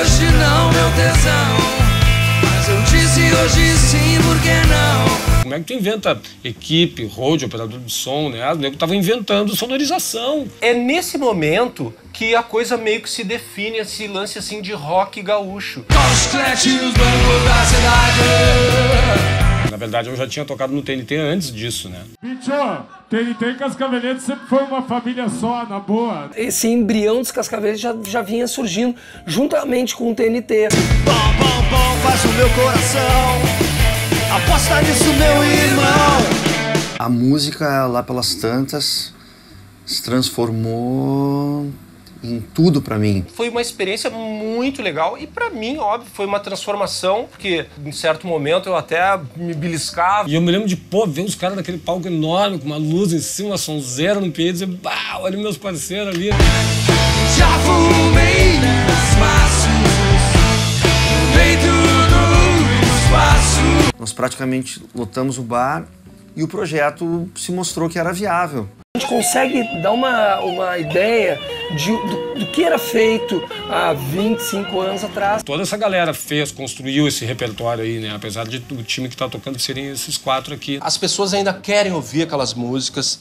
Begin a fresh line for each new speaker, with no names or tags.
meu tesão. Mas eu disse hoje sim, por que não?
Como é que tu inventa equipe, road, operador de som, né? O nego tava inventando sonorização.
É nesse momento que a coisa meio que se define, esse lance assim de rock gaúcho.
Os chiclete e os bancos da cidade.
Na verdade, eu já tinha tocado no TNT antes disso, né?
Bicho, TNT e Cascavelete sempre foi uma família só, na boa.
Esse embrião dos Cascavéis já, já vinha surgindo juntamente com o TNT.
Bom, bom, bom, faz o meu coração. Aposta nisso, meu irmão.
A música, lá pelas tantas, se transformou em tudo pra mim.
Foi uma experiência muito legal e pra mim, óbvio, foi uma transformação, porque em certo momento eu até me beliscava.
E eu me lembro de, pô, ver os caras daquele palco enorme, com uma luz em cima, uma sonzeira no peito, e dizer, bah, olha meus parceiros ali.
Já fumei no espaço.
Nós praticamente lotamos o bar e o projeto se mostrou que era viável.
A gente consegue dar uma, uma ideia de, do, do que era feito há 25 anos atrás.
Toda essa galera fez, construiu esse repertório aí, né? Apesar de o time que tá tocando serem esses quatro aqui.
As pessoas ainda querem ouvir aquelas músicas.